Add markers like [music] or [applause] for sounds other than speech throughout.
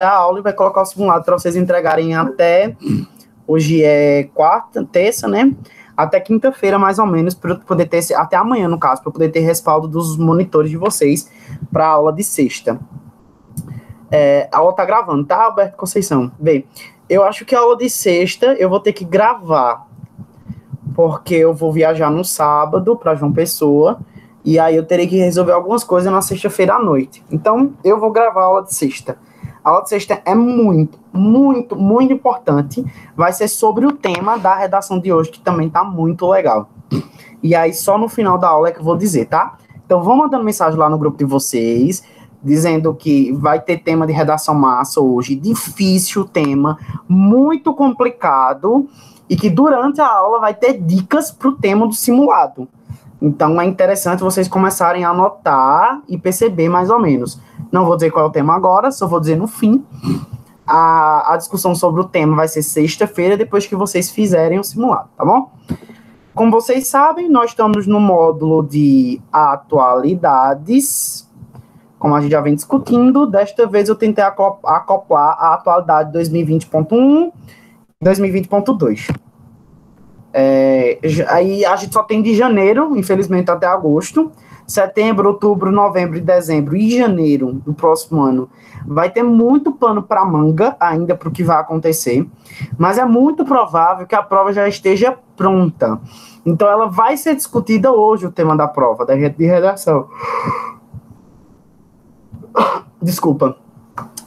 a aula e vai colocar o simulado para vocês entregarem até. Hoje é quarta, terça, né? Até quinta-feira, mais ou menos, para poder ter. Até amanhã, no caso, para poder ter respaldo dos monitores de vocês para a aula de sexta. É, a aula tá gravando, tá, Alberto Conceição? Bem, eu acho que a aula de sexta eu vou ter que gravar, porque eu vou viajar no sábado para João Pessoa, e aí eu terei que resolver algumas coisas na sexta-feira à noite. Então, eu vou gravar a aula de sexta. A aula de sexta é muito, muito, muito importante. Vai ser sobre o tema da redação de hoje, que também tá muito legal. E aí, só no final da aula é que eu vou dizer, tá? Então, vão mandando mensagem lá no grupo de vocês dizendo que vai ter tema de redação massa hoje, difícil tema, muito complicado, e que durante a aula vai ter dicas para o tema do simulado. Então é interessante vocês começarem a anotar e perceber mais ou menos. Não vou dizer qual é o tema agora, só vou dizer no fim. A, a discussão sobre o tema vai ser sexta-feira, depois que vocês fizerem o simulado, tá bom? Como vocês sabem, nós estamos no módulo de atualidades, como a gente já vem discutindo, desta vez eu tentei acoplar a atualidade 2020.1 e 2020.2. É, aí a gente só tem de janeiro, infelizmente até agosto. Setembro, outubro, novembro, dezembro e janeiro do próximo ano vai ter muito pano para manga ainda para o que vai acontecer, mas é muito provável que a prova já esteja pronta. Então ela vai ser discutida hoje o tema da prova da de redação. Desculpa.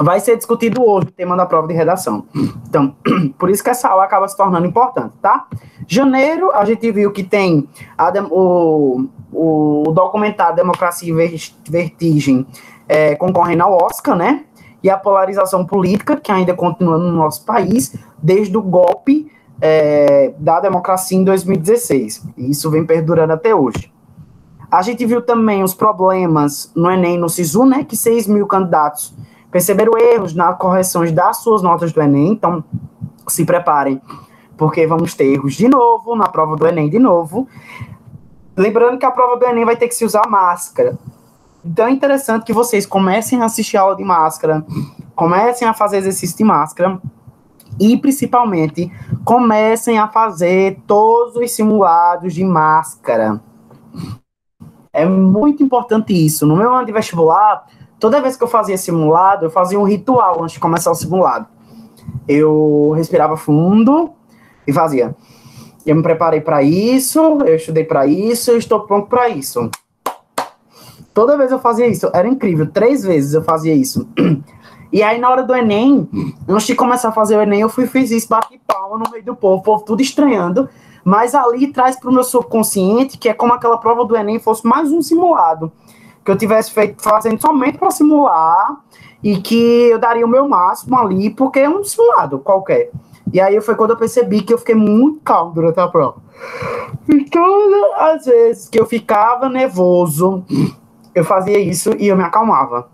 Vai ser discutido hoje o tema da prova de redação. Então, [clears throat] por isso que essa aula acaba se tornando importante, tá? Janeiro, a gente viu que tem a, o, o documentário Democracia e Vertigem é, concorrendo ao Oscar, né? E a polarização política, que ainda continua no nosso país, desde o golpe é, da democracia em 2016. E isso vem perdurando até hoje. A gente viu também os problemas no Enem, no SISU, né, que 6 mil candidatos perceberam erros na correções das suas notas do Enem, então se preparem, porque vamos ter erros de novo na prova do Enem de novo. Lembrando que a prova do Enem vai ter que se usar máscara. Então é interessante que vocês comecem a assistir aula de máscara, comecem a fazer exercício de máscara e principalmente comecem a fazer todos os simulados de máscara. É muito importante isso. No meu ano de vestibular, toda vez que eu fazia simulado, eu fazia um ritual antes de começar o simulado. Eu respirava fundo e fazia. Eu me preparei para isso, eu estudei para isso, eu estou pronto para isso. Toda vez eu fazia isso, era incrível. Três vezes eu fazia isso. E aí, na hora do Enem, antes de começar a fazer o Enem, eu fui fiz isso, bati palma no meio do povo, o povo tudo estranhando. Mas ali traz para o meu subconsciente que é como aquela prova do Enem fosse mais um simulado. Que eu tivesse feito fazendo somente para simular e que eu daria o meu máximo ali, porque é um simulado qualquer. E aí foi quando eu percebi que eu fiquei muito calmo durante a prova. E todas as vezes que eu ficava nervoso, eu fazia isso e eu me acalmava.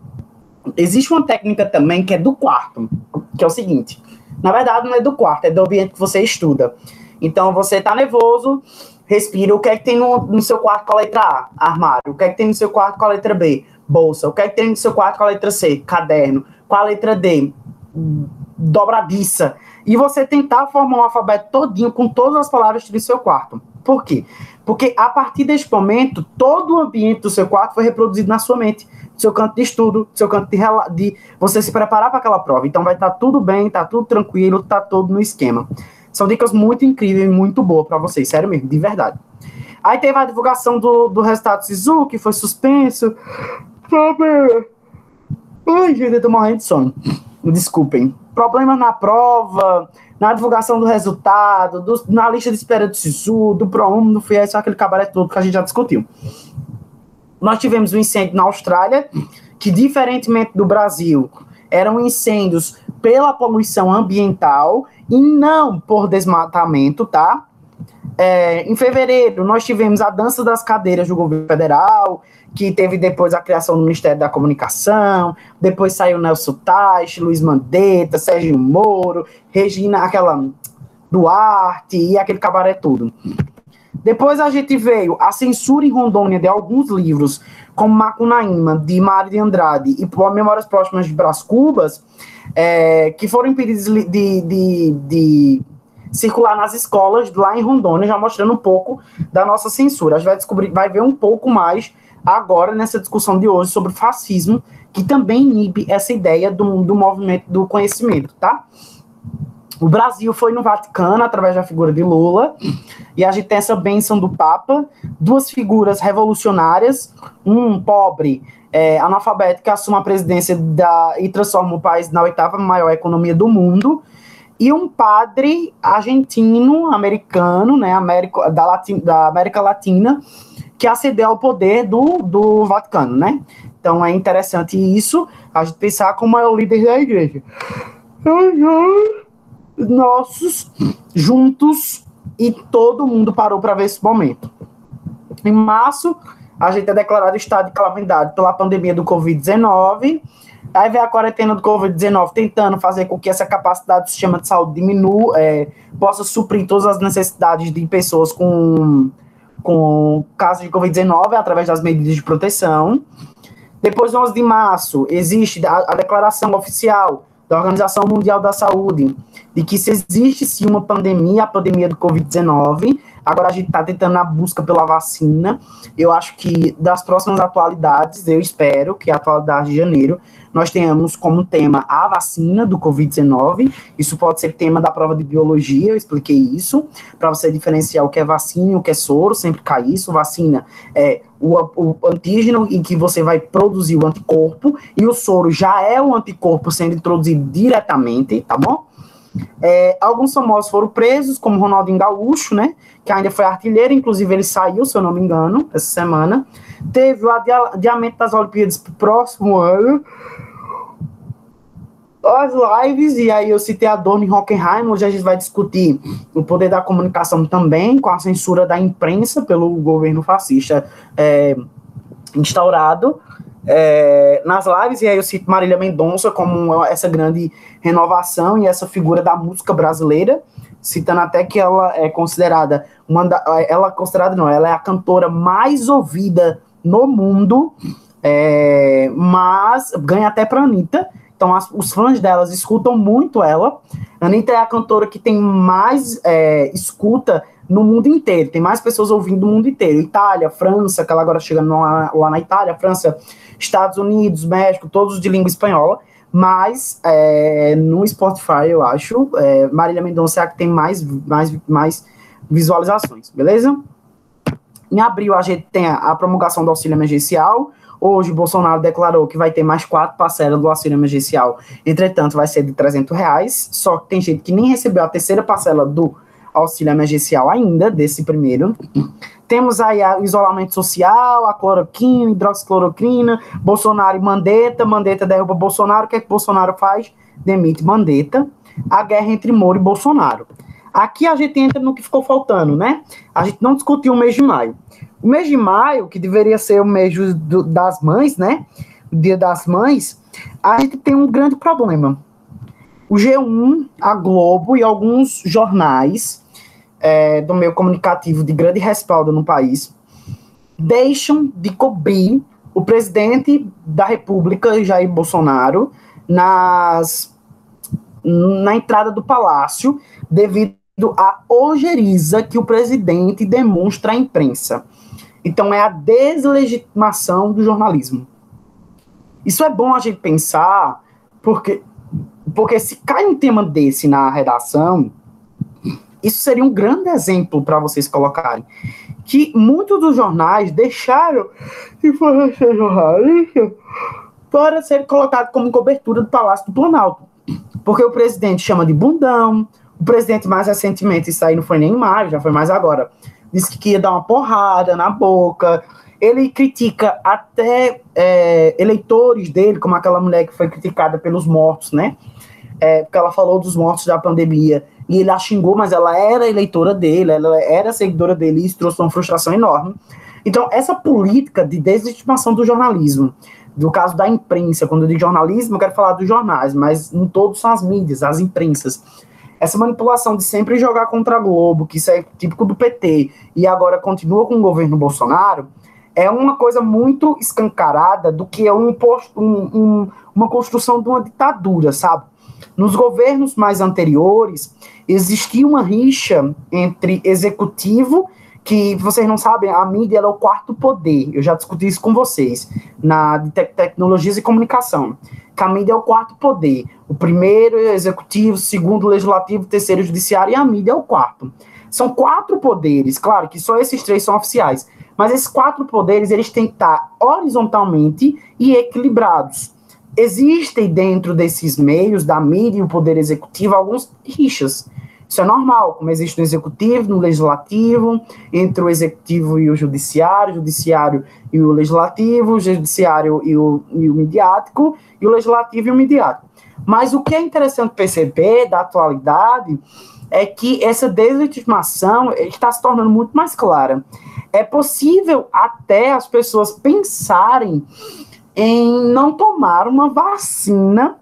Existe uma técnica também que é do quarto, que é o seguinte: na verdade, não é do quarto, é do ambiente que você estuda. Então você tá nervoso, respira. O que é que tem no, no seu quarto com a letra A? Armário. O que é que tem no seu quarto com a letra B? Bolsa. O que é que tem no seu quarto com a letra C? Caderno. Com a letra D? Dobradiça. E você tentar formar um alfabeto todinho com todas as palavras do seu quarto. Por quê? Porque a partir desse momento, todo o ambiente do seu quarto foi reproduzido na sua mente. Seu canto de estudo, seu canto de, de você se preparar para aquela prova. Então vai estar tá tudo bem, tá tudo tranquilo, tá tudo no esquema. São dicas muito incríveis, muito boas para vocês, sério mesmo, de verdade. Aí teve a divulgação do, do resultado do SISU, que foi suspenso. Ai, gente, eu tô morrendo de sono. Desculpem. Problemas na prova, na divulgação do resultado, do, na lista de espera do SISU, do ProUm, do FIES, aquele cabaré todo que a gente já discutiu. Nós tivemos um incêndio na Austrália, que, diferentemente do Brasil, eram incêndios pela poluição ambiental e não por desmatamento, tá? É, em fevereiro, nós tivemos a dança das cadeiras do governo federal, que teve depois a criação do Ministério da Comunicação, depois saiu Nelson Teich, Luiz Mandetta, Sérgio Moro, Regina, aquela Duarte e aquele cabaré tudo. Depois a gente veio a censura em Rondônia de alguns livros, como Macunaíma, de Mário de Andrade, e Memórias Próximas de Brás Cubas, é, que foram impedidos de, de, de, circular nas escolas lá em Rondônia, já mostrando um pouco da nossa censura. A gente vai descobrir, vai ver um pouco mais agora nessa discussão de hoje sobre fascismo, que também inibe essa ideia do, do movimento do conhecimento, tá? O Brasil foi no Vaticano através da figura de Lula, e a gente tem essa bênção do Papa, duas figuras revolucionárias, um pobre, é, analfabeto, que assume a presidência da, e transforma o país na oitava maior economia do mundo, e um padre argentino, americano, né, América, da, Latin, da América Latina, que acedeu ao poder do, do Vaticano, né? Então é interessante isso, a gente pensar como é o líder da igreja. Uhum nossos juntos e todo mundo parou para ver esse momento. Em março, a gente é declarado estado de calamidade pela pandemia do Covid-19. Aí vem a quarentena do Covid-19 tentando fazer com que essa capacidade do sistema de saúde diminua, é, possa suprir todas as necessidades de pessoas com, com casos de Covid-19 através das medidas de proteção. Depois, 11 de março, existe a, a declaração oficial da Organização Mundial da Saúde, de que se existe sim uma pandemia, a pandemia do Covid-19, agora a gente está tentando a busca pela vacina. Eu acho que das próximas atualidades, eu espero que a atualidade de janeiro, nós tenhamos como tema a vacina do Covid-19. Isso pode ser tema da prova de biologia, eu expliquei isso, para você diferenciar o que é vacina e o que é soro, sempre cai isso. Vacina é o, o antígeno em que você vai produzir o anticorpo, e o soro já é o anticorpo sendo introduzido diretamente, tá bom? É, alguns famosos foram presos, como Ronaldinho Gaúcho, né? Que ainda foi artilheiro, inclusive ele saiu, se eu não me engano, essa semana. Teve o adiamento das Olimpíadas para o próximo ano as lives, e aí eu citei a Dona Hockenheim, hoje a gente vai discutir o poder da comunicação também, com a censura da imprensa pelo governo fascista é, instaurado é, nas lives, e aí eu cito Marília Mendonça como essa grande renovação e essa figura da música brasileira, citando até que ela é considerada, uma da, ela é considerada não, ela é a cantora mais ouvida no mundo, é, mas ganha até para Anitta, então, as, os fãs delas escutam muito ela. Anitta é a cantora que tem mais é, escuta no mundo inteiro. Tem mais pessoas ouvindo no mundo inteiro. Itália, França, que ela agora chega lá, lá na Itália, França, Estados Unidos, México, todos de língua espanhola. Mas é, no Spotify, eu acho, é, Marília Mendonça é a que tem mais, mais, mais visualizações, beleza? Em abril, a gente tem a, a promulgação do auxílio emergencial. Hoje, Bolsonaro declarou que vai ter mais quatro parcelas do auxílio emergencial. Entretanto, vai ser de 300 reais. Só que tem gente que nem recebeu a terceira parcela do auxílio emergencial ainda, desse primeiro. Temos aí o isolamento social, a cloroquina, hidroxicloroquina, Bolsonaro e Mandetta. Mandetta derruba Bolsonaro. O que é que Bolsonaro faz? Demite Mandetta. A guerra entre Moro e Bolsonaro. Aqui a gente entra no que ficou faltando, né? A gente não discutiu o mês de maio. O mês de maio, que deveria ser o mês do, das mães, né? O dia das mães, a gente tem um grande problema. O G1, a Globo e alguns jornais é, do meio comunicativo de grande respaldo no país deixam de cobrir o presidente da República, Jair Bolsonaro, nas, na entrada do palácio, devido à ojeriza que o presidente demonstra à imprensa. Então, é a deslegitimação do jornalismo. Isso é bom a gente pensar, porque, porque se cai um tema desse na redação, isso seria um grande exemplo para vocês colocarem. Que muitos dos jornais deixaram de ser jornalista para ser colocado como cobertura do Palácio do Planalto. Porque o presidente chama de bundão, o presidente mais recentemente, isso aí não foi nem em maio, já foi mais agora, disse que ia dar uma porrada na boca. Ele critica até é, eleitores dele, como aquela mulher que foi criticada pelos mortos, né? É, porque ela falou dos mortos da pandemia. E ele a xingou, mas ela era eleitora dele, ela era seguidora dele, e isso trouxe uma frustração enorme. Então, essa política de desestimação do jornalismo, do caso da imprensa, quando eu digo jornalismo, eu quero falar dos jornais, mas em todos são as mídias, as imprensas essa manipulação de sempre jogar contra a Globo, que isso é típico do PT, e agora continua com o governo Bolsonaro, é uma coisa muito escancarada do que é um, um, um, uma construção de uma ditadura, sabe? Nos governos mais anteriores, existia uma rixa entre executivo, que vocês não sabem, a mídia é o quarto poder. Eu já discuti isso com vocês, na te tecnologias e comunicação. Que a mídia é o quarto poder. O primeiro é o executivo, o segundo o legislativo, o terceiro o judiciário e a mídia é o quarto. São quatro poderes, claro que só esses três são oficiais, mas esses quatro poderes eles têm que estar horizontalmente e equilibrados. Existem dentro desses meios da mídia e o poder executivo alguns rixas. Isso é normal, como existe no executivo, no legislativo, entre o executivo e o judiciário, o judiciário e o legislativo, o judiciário e o, e o midiático, e o legislativo e o midiático. Mas o que é interessante perceber da atualidade é que essa deslegitimação está se tornando muito mais clara. É possível até as pessoas pensarem em não tomar uma vacina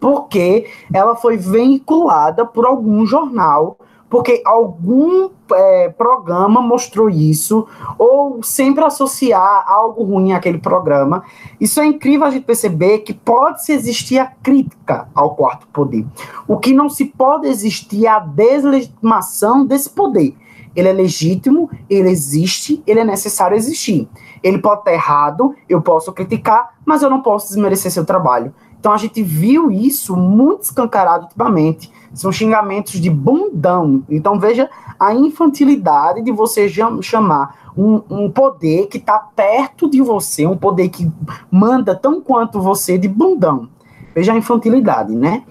porque ela foi vinculada por algum jornal porque algum é, programa mostrou isso, ou sempre associar algo ruim àquele programa. Isso é incrível a gente perceber que pode-se existir a crítica ao quarto poder. O que não se pode existir é a deslegitimação desse poder. Ele é legítimo, ele existe, ele é necessário existir. Ele pode estar errado, eu posso criticar, mas eu não posso desmerecer seu trabalho. Então a gente viu isso muito escancarado ultimamente são xingamentos de bundão. Então veja a infantilidade de você chamar um, um poder que está perto de você, um poder que manda tão quanto você de bundão. Veja a infantilidade, né?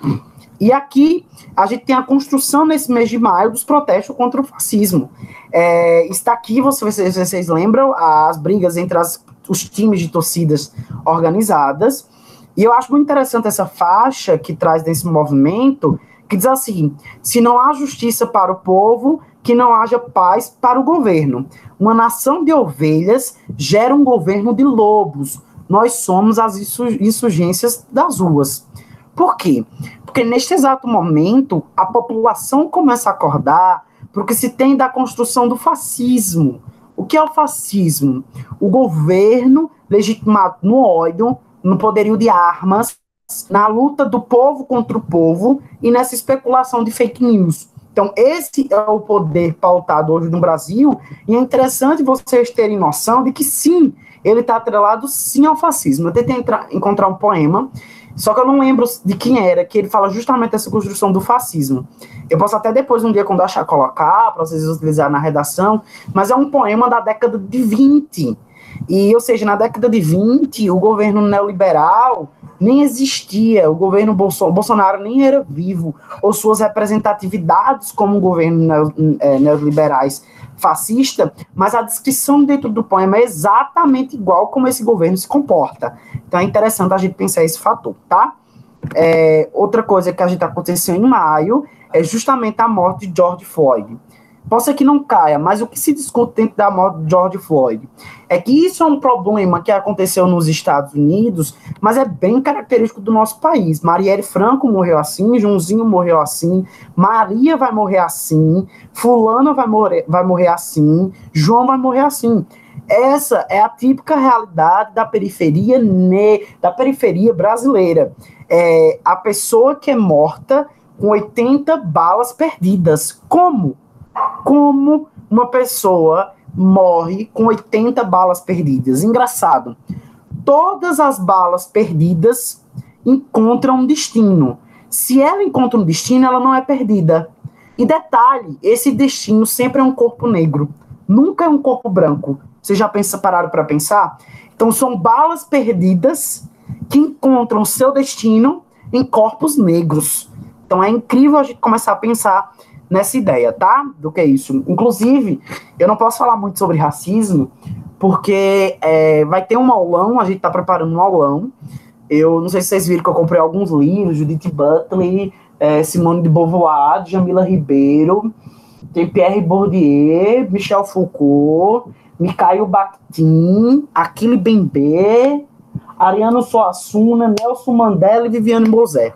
E aqui a gente tem a construção nesse mês de maio dos protestos contra o fascismo. É, está aqui, vocês, vocês lembram, as brigas entre as, os times de torcidas organizadas. E eu acho muito interessante essa faixa que traz desse movimento, que diz assim: se não há justiça para o povo, que não haja paz para o governo. Uma nação de ovelhas gera um governo de lobos. Nós somos as insurgências das ruas. Por quê? Porque neste exato momento a população começa a acordar porque se tem da construção do fascismo. O que é o fascismo? O governo legitimado no ódio, no poderio de armas, na luta do povo contra o povo e nessa especulação de fake news. Então, esse é o poder pautado hoje no Brasil, e é interessante vocês terem noção de que sim, ele está atrelado sim ao fascismo. Eu tentei entrar, encontrar um poema, só que eu não lembro de quem era, que ele fala justamente dessa construção do fascismo. Eu posso até depois, um dia, quando achar, colocar, para vocês utilizar na redação, mas é um poema da década de 20. E, ou seja, na década de 20, o governo neoliberal nem existia, o governo Bolso Bolsonaro nem era vivo, ou suas representatividades como governo é, neoliberais fascista, mas a descrição dentro do poema é exatamente igual como esse governo se comporta. Então é interessante a gente pensar esse fator, tá? É, outra coisa que a gente aconteceu em maio é justamente a morte de George Floyd. Ser que não caia, mas o que se discute dentro da morte de George Floyd é que isso é um problema que aconteceu nos Estados Unidos, mas é bem característico do nosso país. Marielle Franco morreu assim, Joãozinho morreu assim, Maria vai morrer assim, Fulano vai morrer, vai morrer assim, João vai morrer assim. Essa é a típica realidade da periferia ne, da periferia brasileira. É a pessoa que é morta com 80 balas perdidas. Como? Como uma pessoa morre com 80 balas perdidas. Engraçado. Todas as balas perdidas encontram um destino. Se ela encontra um destino, ela não é perdida. E detalhe, esse destino sempre é um corpo negro, nunca é um corpo branco. Vocês já pensa, pararam para pensar? Então são balas perdidas que encontram seu destino em corpos negros. Então é incrível a gente começar a pensar nessa ideia, tá? Do que é isso. Inclusive, eu não posso falar muito sobre racismo, porque é, vai ter um aulão, a gente tá preparando um aulão. Eu não sei se vocês viram que eu comprei alguns livros, Judith Butler, é, Simone de Beauvoir, Jamila Ribeiro, tem Pierre Bourdieu, Michel Foucault, Mikhail Bakhtin, Aquile Bembe, Ariano Suassuna, Nelson Mandela e Viviane Mosé.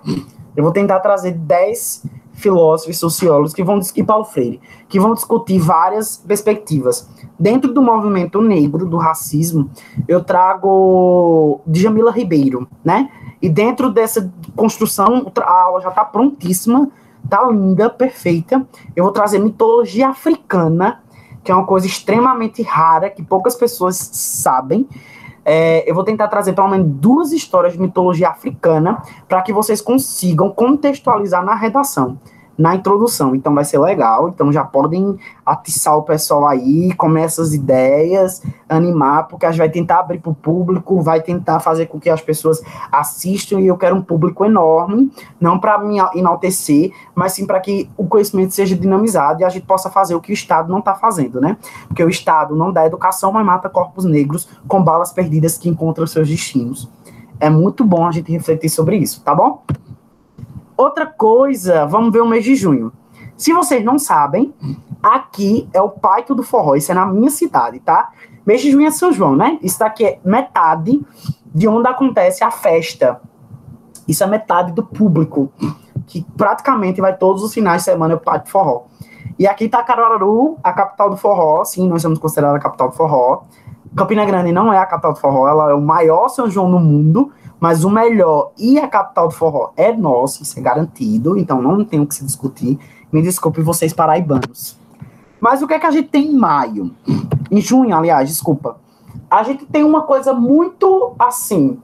Eu vou tentar trazer 10 filósofos sociólogos que vão e Paulo Freire, que vão discutir várias perspectivas. Dentro do movimento negro, do racismo, eu trago Djamila Ribeiro, né? E dentro dessa construção, a aula já está prontíssima, tá linda, perfeita. Eu vou trazer mitologia africana, que é uma coisa extremamente rara, que poucas pessoas sabem. É, eu vou tentar trazer pelo menos duas histórias de mitologia africana para que vocês consigam contextualizar na redação na introdução. Então vai ser legal. Então já podem atiçar o pessoal aí, começar as ideias, animar, porque a gente vai tentar abrir para o público, vai tentar fazer com que as pessoas assistam e eu quero um público enorme, não para me enaltecer, mas sim para que o conhecimento seja dinamizado e a gente possa fazer o que o Estado não está fazendo, né? Porque o Estado não dá educação, mas mata corpos negros com balas perdidas que encontram seus destinos. É muito bom a gente refletir sobre isso, tá bom? Outra coisa, vamos ver o mês de junho. Se vocês não sabem, aqui é o Paito do Forró, isso é na minha cidade, tá? Mês de junho é São João, né? Isso daqui é metade de onde acontece a festa. Isso é metade do público, que praticamente vai todos os finais de semana o Paito do Forró. E aqui tá Caruaru, a capital do forró, sim, nós somos considerados a capital do forró. Campina Grande não é a capital do forró, ela é o maior São João do mundo, mas o melhor e a capital do forró é nosso, isso é garantido, então não tem o que se discutir. Me desculpe vocês paraibanos. Mas o que é que a gente tem em maio? Em junho, aliás, desculpa. A gente tem uma coisa muito assim,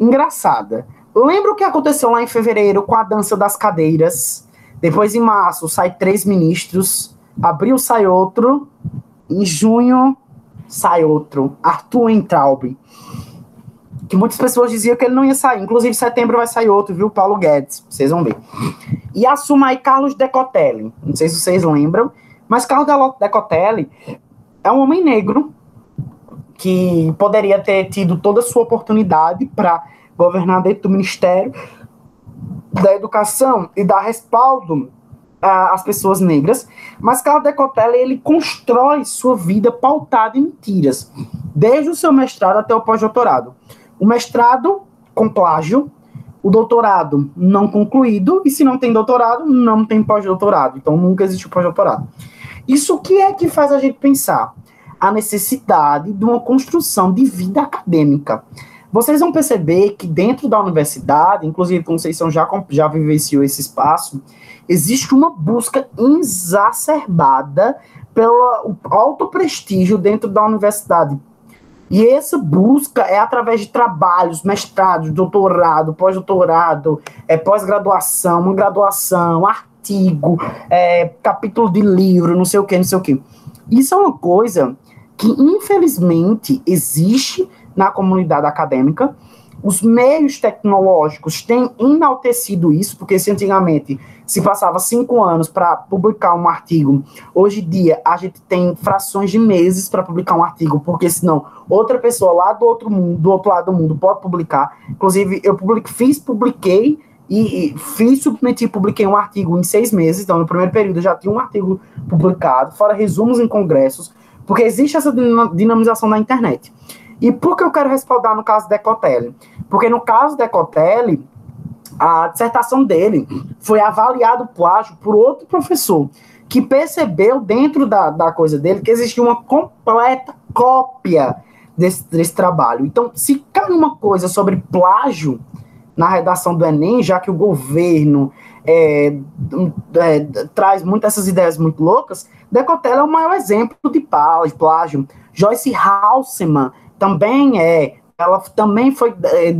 engraçada. Lembra o que aconteceu lá em fevereiro com a dança das cadeiras? Depois, em março, sai três ministros. Abril sai outro. Em junho, sai outro. Arthur Entraub que muitas pessoas diziam que ele não ia sair. Inclusive, setembro vai sair outro, viu? Paulo Guedes, vocês vão ver. E assuma aí Carlos Decotelli. Não sei se vocês lembram, mas Carlos Decotelli é um homem negro que poderia ter tido toda a sua oportunidade para governar dentro do Ministério da Educação e dar respaldo às pessoas negras, mas Carlos Decotelli ele constrói sua vida pautada em mentiras, desde o seu mestrado até o pós-doutorado. O mestrado com plágio, o doutorado não concluído, e se não tem doutorado, não tem pós-doutorado. Então nunca existe pós-doutorado. Isso que é que faz a gente pensar? A necessidade de uma construção de vida acadêmica. Vocês vão perceber que dentro da universidade, inclusive Conceição já, já vivenciou esse espaço, existe uma busca exacerbada pelo alto prestígio dentro da universidade, e essa busca é através de trabalhos, mestrado, doutorado, pós-doutorado, é, pós-graduação, uma graduação, artigo, é, capítulo de livro, não sei o que, não sei o que. Isso é uma coisa que, infelizmente, existe na comunidade acadêmica, os meios tecnológicos têm enaltecido isso, porque se antigamente se passava cinco anos para publicar um artigo, hoje em dia a gente tem frações de meses para publicar um artigo, porque senão outra pessoa lá do outro mundo, do outro lado do mundo pode publicar. Inclusive, eu fiz, publiquei e, fiz, submeti, publiquei um artigo em seis meses, então no primeiro período eu já tinha um artigo publicado, fora resumos em congressos, porque existe essa dinamização na internet. E por que eu quero respaldar no caso Decotelli? Porque no caso Decotelli, a dissertação dele foi avaliado plágio por outro professor, que percebeu dentro da, da coisa dele que existia uma completa cópia desse, desse trabalho. Então, se cai uma coisa sobre plágio na redação do Enem, já que o governo é, é, traz muitas essas ideias muito loucas, Decotelli é o maior exemplo de plágio. Joyce Halseman também é, ela também foi é,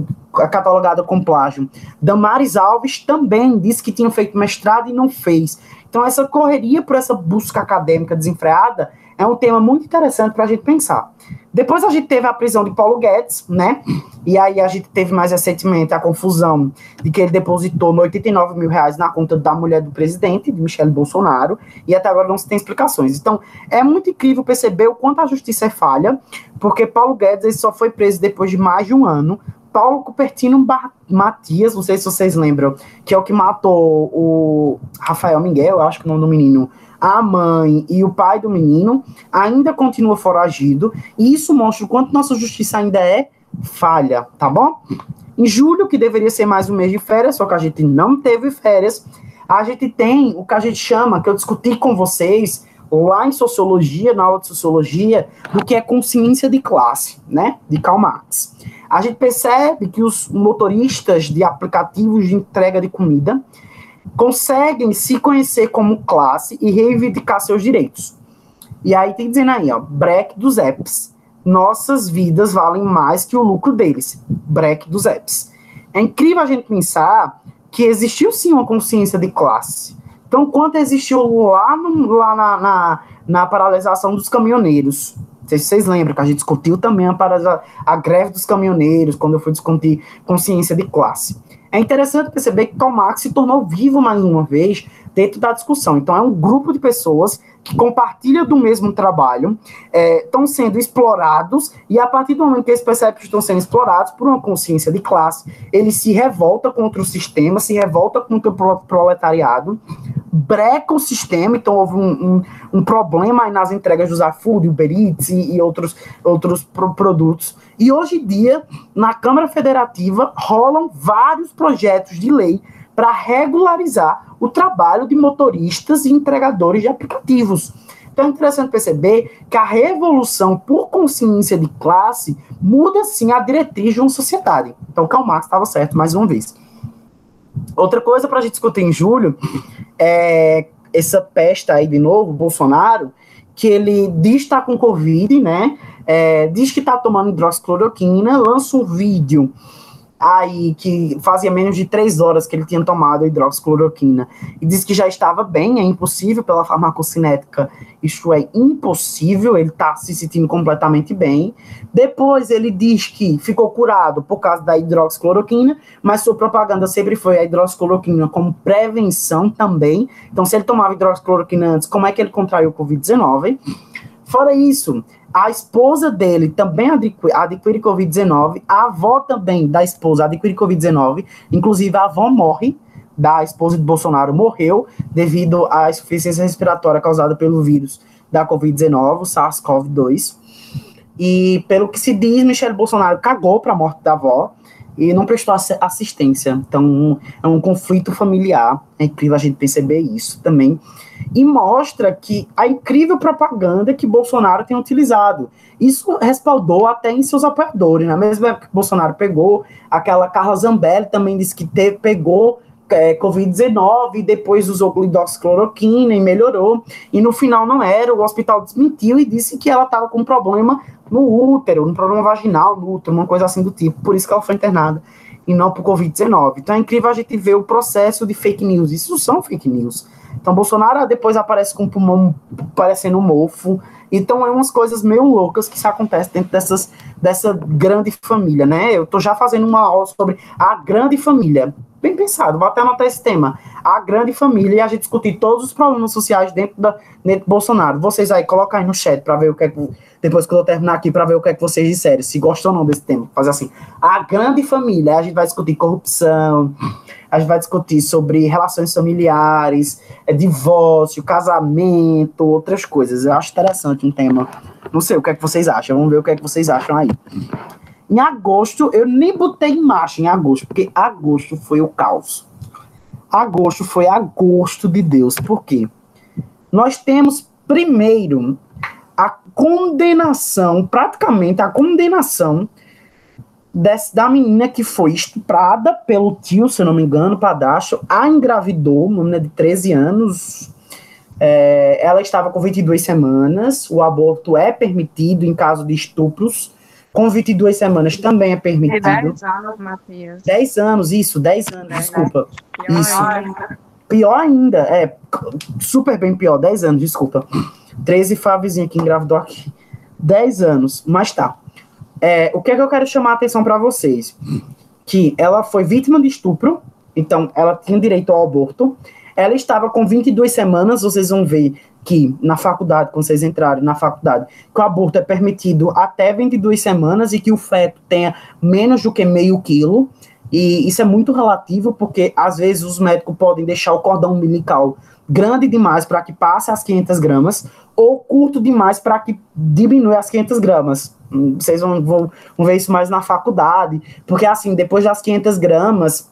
catalogada com plágio. Damares Alves também disse que tinha feito mestrado e não fez. Então, essa correria por essa busca acadêmica desenfreada é um tema muito interessante para a gente pensar. Depois a gente teve a prisão de Paulo Guedes, né? E aí a gente teve mais recentemente a confusão de que ele depositou 89 mil reais na conta da mulher do presidente, de Michele Bolsonaro, e até agora não se tem explicações. Então, é muito incrível perceber o quanto a justiça é falha, porque Paulo Guedes ele só foi preso depois de mais de um ano. Paulo Cupertino Matias, não sei se vocês lembram, que é o que matou o Rafael Miguel, eu acho que o nome do menino, a mãe e o pai do menino ainda continua foragido, e isso mostra o quanto nossa justiça ainda é falha, tá bom? Em julho, que deveria ser mais um mês de férias, só que a gente não teve férias, a gente tem o que a gente chama, que eu discuti com vocês lá em sociologia, na aula de sociologia, do que é consciência de classe, né, de Karl Marx. A gente percebe que os motoristas de aplicativos de entrega de comida conseguem se conhecer como classe e reivindicar seus direitos. E aí tem dizendo aí, ó, break dos apps. Nossas vidas valem mais que o lucro deles. Break dos apps. É incrível a gente pensar que existiu sim uma consciência de classe. Então, quanto existiu lá, no, lá na, na, na, paralisação dos caminhoneiros? Vocês lembram que a gente discutiu também a, a greve dos caminhoneiros, quando eu fui discutir consciência de classe. É interessante perceber que Karl Marx se tornou vivo mais uma vez dentro da discussão. Então, é um grupo de pessoas que compartilham do mesmo trabalho, estão é, sendo explorados, e a partir do momento que eles percebem que estão sendo explorados por uma consciência de classe, ele se revolta contra o sistema, se revolta contra o proletariado, breca o sistema, então houve um, um, um problema nas entregas do Zafud, Uber Eats e, e outros, outros pro produtos. E hoje em dia, na Câmara Federativa, rolam vários projetos de lei para regularizar o trabalho de motoristas e entregadores de aplicativos. Então é interessante perceber que a revolução por consciência de classe muda sim a diretriz de uma sociedade. Então Karl Marx estava certo mais uma vez. Outra coisa para a gente discutir em julho é essa peste aí de novo, Bolsonaro, que ele diz estar com Covid, né? É, diz que está tomando hidroxicloroquina, lança um vídeo aí que fazia menos de três horas que ele tinha tomado a hidroxicloroquina e disse que já estava bem, é impossível pela farmacocinética, isto é impossível, ele está se sentindo completamente bem. Depois ele diz que ficou curado por causa da hidroxicloroquina, mas sua propaganda sempre foi a hidroxicloroquina como prevenção também. Então, se ele tomava hidroxicloroquina antes, como é que ele contraiu o Covid-19? Fora isso, a esposa dele também adquire, adquire Covid-19, a avó também da esposa adquire Covid-19, inclusive a avó morre, da esposa de Bolsonaro morreu devido à insuficiência respiratória causada pelo vírus da Covid-19, o SARS-CoV-2. E pelo que se diz, Michele Bolsonaro cagou para a morte da avó e não prestou assistência. Então, é um conflito familiar. É incrível a gente perceber isso também. E mostra que a incrível propaganda que Bolsonaro tem utilizado. Isso respaldou até em seus apoiadores. Na mesma época que Bolsonaro pegou, aquela Carla Zambelli também disse que teve, pegou é, Covid-19, depois usou hidroxicloroquina e melhorou. E no final não era, o hospital desmentiu e disse que ela estava com problema no útero, um problema vaginal no útero, uma coisa assim do tipo. Por isso que ela foi internada e não por Covid-19. Então é incrível a gente ver o processo de fake news. Isso são fake news. Então Bolsonaro depois aparece com o pulmão parecendo um mofo. Então é umas coisas meio loucas que se acontecem dentro dessas, dessa grande família, né? Eu tô já fazendo uma aula sobre a grande família bem pensado, vou até anotar esse tema. A grande família e a gente discutir todos os problemas sociais dentro, da, dentro do Bolsonaro. Vocês aí, coloca aí no chat para ver o que é que. Depois que eu terminar aqui, para ver o que é que vocês disseram, se gostam ou não desse tema. Fazer assim. A grande família, a gente vai discutir corrupção, a gente vai discutir sobre relações familiares, é, divórcio, casamento, outras coisas. Eu acho interessante um tema. Não sei o que é que vocês acham, vamos ver o que é que vocês acham aí. Em agosto, eu nem botei em marcha em agosto, porque agosto foi o caos. Agosto foi agosto de Deus. Por quê? Nós temos, primeiro, a condenação, praticamente a condenação desse, da menina que foi estuprada pelo tio, se não me engano, padrasto, a engravidou, uma menina de 13 anos. É, ela estava com 22 semanas. O aborto é permitido em caso de estupros com 22 semanas também é permitido. 10 anos, Matias. 10 anos, isso, 10 anos, Verdade. desculpa. Pior isso. Ainda. Pior ainda, é, super bem pior, 10 anos, desculpa. 13 foi a vizinha que engravidou aqui. 10 anos, mas tá. É, o que é que eu quero chamar a atenção para vocês? Que ela foi vítima de estupro, então ela tinha direito ao aborto. Ela estava com 22 semanas, vocês vão ver que na faculdade, quando vocês entrarem na faculdade, que o aborto é permitido até 22 semanas e que o feto tenha menos do que meio quilo. E isso é muito relativo, porque às vezes os médicos podem deixar o cordão umbilical grande demais para que passe as 500 gramas, ou curto demais para que diminua as 500 gramas. Vocês vão, vão, vão ver isso mais na faculdade, porque assim, depois das 500 gramas,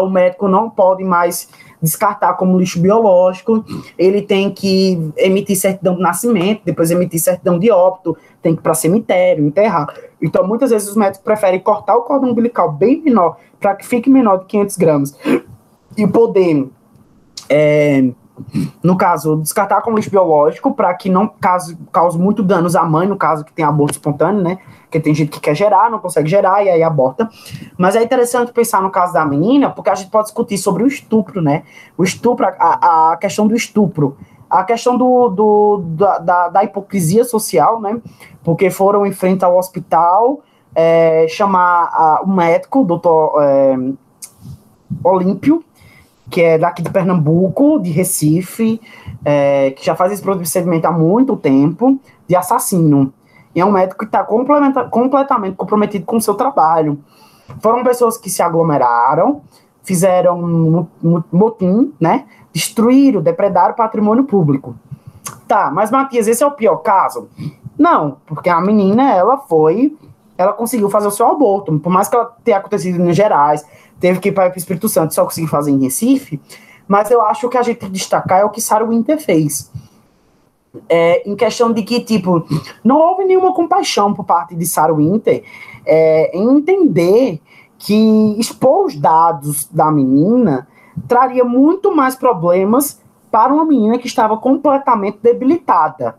o médico não pode mais descartar como lixo biológico, ele tem que emitir certidão de nascimento, depois emitir certidão de óbito, tem que ir para cemitério, enterrar. Então, muitas vezes os médicos preferem cortar o cordão umbilical bem menor, para que fique menor de 500 gramas, e poder é, no caso, descartar como lixo biológico para que não cause, cause muito danos à mãe, no caso que tem aborto espontâneo, né? Porque tem gente que quer gerar, não consegue gerar e aí aborta. Mas é interessante pensar no caso da menina, porque a gente pode discutir sobre o estupro, né? O estupro, a, a questão do estupro, a questão do, do da, da, hipocrisia social, né? Porque foram em frente ao hospital é, chamar o um médico, doutor é, Olímpio, que é daqui de Pernambuco, de Recife, é, que já faz esse procedimento há muito tempo, de assassino. E é um médico que está completamente comprometido com o seu trabalho. Foram pessoas que se aglomeraram, fizeram um motim, né? Destruíram, depredaram o patrimônio público. Tá, mas Matias, esse é o pior caso? Não, porque a menina, ela foi, ela conseguiu fazer o seu aborto. Por mais que ela tenha acontecido em Minas Gerais, teve que ir para o Espírito Santo, só conseguiu fazer em Recife, mas eu acho que a gente tem que destacar é o que Sarah Winter fez. É, em questão de que, tipo, não houve nenhuma compaixão por parte de Sarah Winter é, em entender que expor os dados da menina traria muito mais problemas para uma menina que estava completamente debilitada.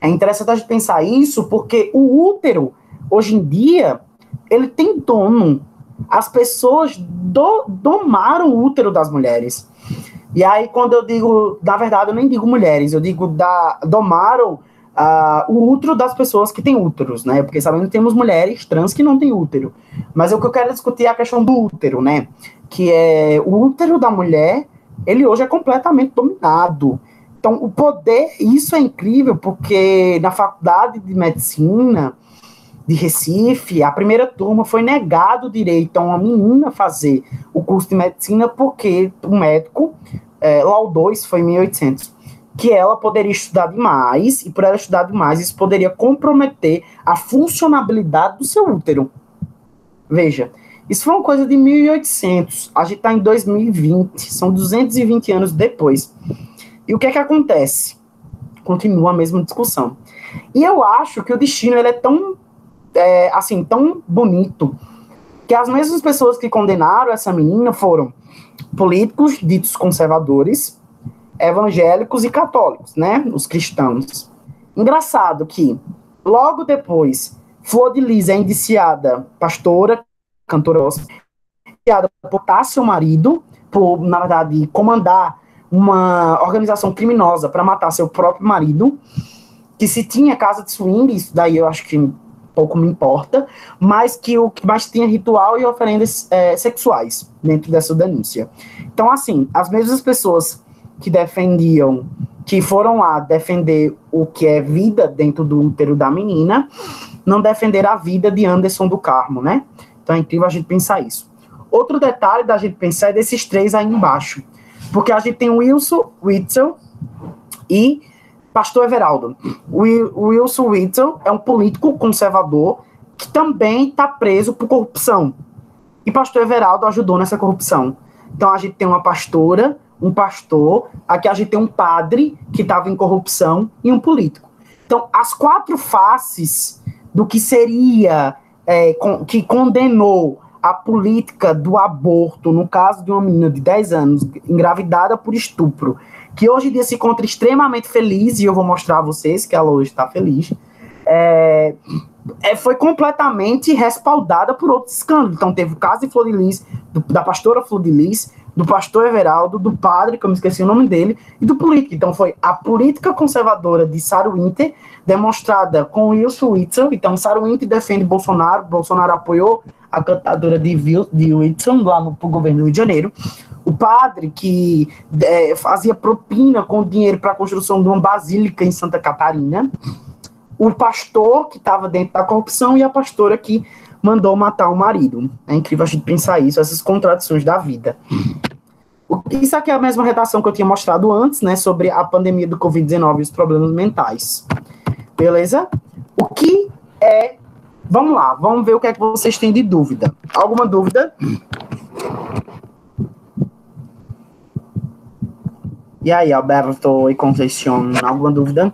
É interessante a gente pensar isso porque o útero, hoje em dia, ele tem dono as pessoas do, domaram o útero das mulheres. E aí, quando eu digo, na verdade, eu nem digo mulheres, eu digo da, domaram uh, o útero das pessoas que têm úteros, né? Porque sabendo que temos mulheres trans que não têm útero. Mas o que eu quero discutir é a questão do útero, né? Que é o útero da mulher, ele hoje é completamente dominado. Então, o poder, isso é incrível, porque na faculdade de medicina, de Recife, a primeira turma foi negado o direito a uma menina fazer o curso de medicina porque o médico é, laudou, isso foi em 1800, que ela poderia estudar demais, e por ela estudar demais, isso poderia comprometer a funcionabilidade do seu útero. Veja, isso foi uma coisa de 1800, a gente está em 2020, são 220 anos depois. E o que é que acontece? Continua a mesma discussão. E eu acho que o destino ele é tão é, assim, tão bonito, que as mesmas pessoas que condenaram essa menina foram políticos ditos conservadores, evangélicos e católicos, né? Os cristãos. Engraçado que, logo depois, Flor de Lis é indiciada, pastora, cantora, indiciada por seu marido, por, na verdade, comandar uma organização criminosa para matar seu próprio marido, que se tinha casa de swing, isso daí eu acho que pouco me importa, mas que o que mais tinha ritual e oferendas é, sexuais dentro dessa denúncia. Então, assim, as mesmas pessoas que defendiam, que foram lá defender o que é vida dentro do útero da menina, não defenderam a vida de Anderson do Carmo, né? Então é incrível a gente pensar isso. Outro detalhe da gente pensar é desses três aí embaixo. Porque a gente tem Wilson, Witzel e Pastor Everaldo. Wilson Whittle é um político conservador que também está preso por corrupção. E Pastor Everaldo ajudou nessa corrupção. Então a gente tem uma pastora, um pastor, aqui a gente tem um padre que estava em corrupção e um político. Então as quatro faces do que seria é, com, que condenou a política do aborto, no caso de uma menina de 10 anos, engravidada por estupro, que hoje em dia se encontra extremamente feliz, e eu vou mostrar a vocês que ela hoje está feliz, é, é, foi completamente respaldada por outros escândalos. Então teve o caso de Flor de Lis, da pastora Flor de Lis, do pastor Everaldo, do padre, que eu me esqueci o nome dele, e do político. Então foi a política conservadora de Sarah Winter, demonstrada com Wilson Whitson. Então Sarah Winter defende Bolsonaro, Bolsonaro apoiou a cantadora de, de Whitson lá no governo do Rio de Janeiro o padre que é, fazia propina com dinheiro para a construção de uma basílica em Santa Catarina, o pastor que estava dentro da corrupção e a pastora que mandou matar o marido. É incrível a gente pensar isso, essas contradições da vida. Isso aqui é a mesma redação que eu tinha mostrado antes, né, sobre a pandemia do Covid-19 e os problemas mentais. Beleza? O que é. Vamos lá, vamos ver o que é que vocês têm de dúvida. Alguma dúvida? E aí, Alberto e Conceição, alguma dúvida?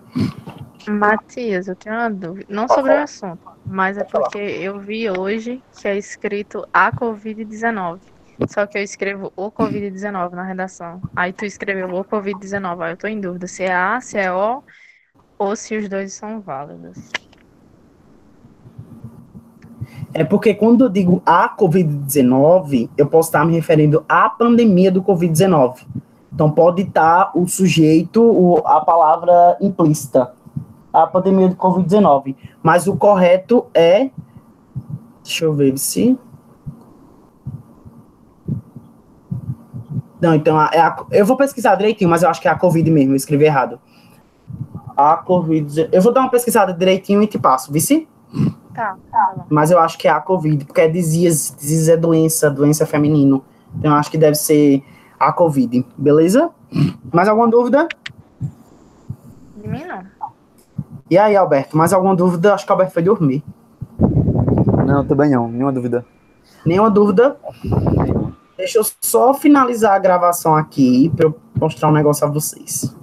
Matias, eu tenho uma dúvida, não sobre o assunto, mas é porque eu vi hoje que é escrito a Covid-19. Só que eu escrevo o Covid-19 na redação. Aí tu escreveu o Covid-19. Aí eu tô em dúvida se é A, se é O, ou se os dois são válidos. É porque quando eu digo a Covid-19, eu posso estar me referindo à pandemia do Covid-19. Então pode estar o sujeito, o, a palavra implícita, a pandemia do Covid-19. Mas o correto é. Deixa eu ver se. Não, então é a, eu vou pesquisar direitinho, mas eu acho que é a Covid mesmo, eu escrevi errado. A Covid. Eu vou dar uma pesquisada direitinho e te passo, vice? Tá, tá. Mas eu acho que é a Covid, porque é disease, disease é doença, doença feminino. Então eu acho que deve ser a Covid, beleza? Mais alguma dúvida? De mim não. E aí, Alberto, mais alguma dúvida? Acho que o Alberto foi dormir. Não, também não, nenhuma dúvida. Nenhuma dúvida? Deixa eu só finalizar a gravação aqui para eu mostrar um negócio a vocês.